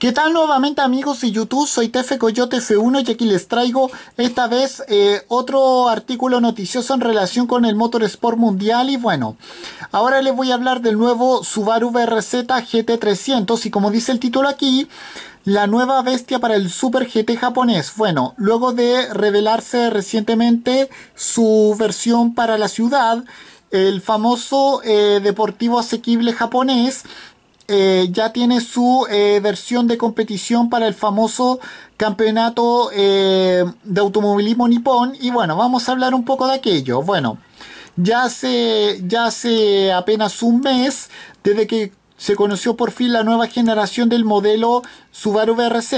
¿Qué tal nuevamente amigos de YouTube? Soy Tefe Coyote F1 y aquí les traigo esta vez eh, otro artículo noticioso en relación con el Motorsport Mundial y bueno, ahora les voy a hablar del nuevo Subaru BRZ GT300 y como dice el título aquí, la nueva bestia para el Super GT japonés. Bueno, luego de revelarse recientemente su versión para la ciudad, el famoso eh, deportivo asequible japonés eh, ya tiene su eh, versión de competición para el famoso campeonato eh, de automovilismo nipón. Y bueno, vamos a hablar un poco de aquello. Bueno, ya hace, ya hace apenas un mes desde que se conoció por fin la nueva generación del modelo Subaru BRZ.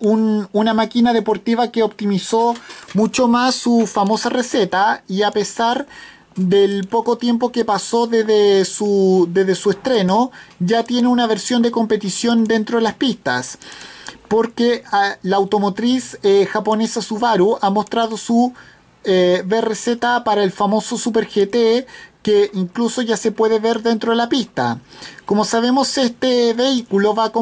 una máquina deportiva que optimizó mucho más su famosa receta y a pesar de del poco tiempo que pasó desde su, desde su estreno, ya tiene una versión de competición dentro de las pistas. Porque ah, la automotriz eh, japonesa Subaru ha mostrado su eh, BRZ para el famoso Super GT que incluso ya se puede ver dentro de la pista. Como sabemos, este vehículo va a,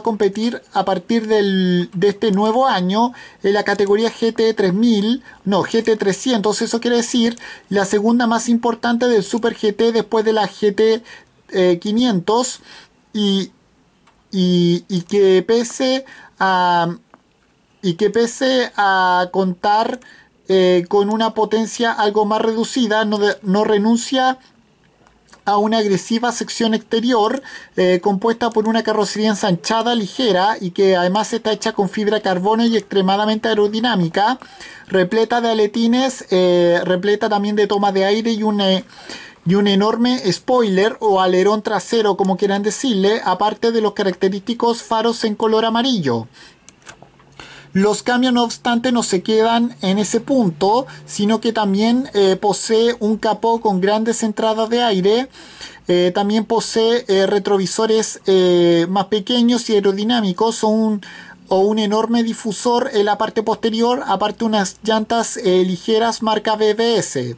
competir a partir de este nuevo año en la categoría GT3000, no, GT300, eso quiere decir la segunda más importante del Super GT después de la GT500 y, y, que pese a y que pese a contar eh, con una potencia algo más reducida, no, renuncia a una agresiva sección exterior eh, compuesta por una carrocería ensanchada ligera y que además está hecha con fibra carbono y extremadamente aerodinámica, repleta de aletines, eh, repleta también de toma de aire y un, y un enorme spoiler o alerón trasero como quieran decirle, aparte de los característicos faros en color amarillo. Los cambios, no obstante, no se quedan en ese punto, sino que también eh, posee un capó con grandes entradas de aire. Eh, también posee eh, retrovisores más pequeños y aerodinámicos o un, o un, enorme difusor en la parte posterior, aparte unas llantas ligeras marca BBS.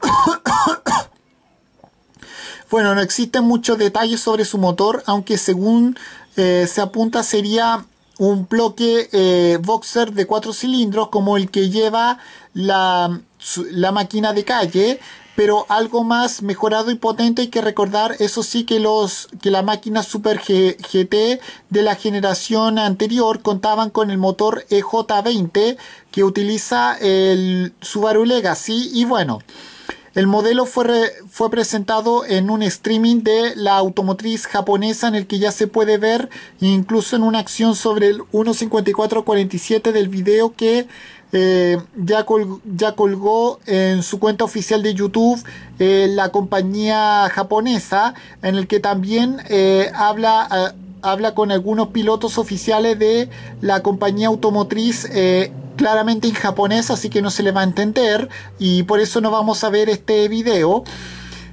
bueno, no existen muchos detalles sobre su motor, aunque según se apunta sería un bloque eh, boxer de cuatro cilindros como el que lleva la, máquina de calle pero algo más mejorado y potente hay que recordar eso sí que los que la máquina Super GT de la generación anterior contaban con el motor EJ20 que utiliza el Subaru Legacy y bueno el modelo fue, fue presentado en un streaming de la automotriz japonesa en el que ya se puede ver incluso en una acción sobre el 1.5447 del video que eh, ya, ya, colgó en su cuenta oficial de YouTube eh, la compañía japonesa en el que también eh, habla, habla con algunos pilotos oficiales de la compañía automotriz claramente en japonés, así que no se le va a entender y por eso no vamos a ver este video.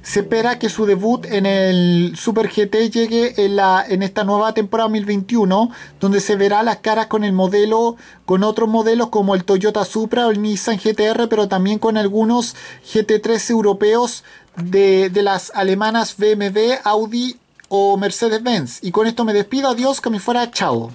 Se espera que su debut en el Super GT llegue en, la, en esta nueva temporada 2021, donde se verá las caras con el modelo, con otros modelos como el Toyota Supra o el Nissan GTR, pero también con algunos GT3 europeos de, de las alemanas BMW, Audi o Mercedes-Benz. Y con esto me despido, adiós, que me fuera, chao.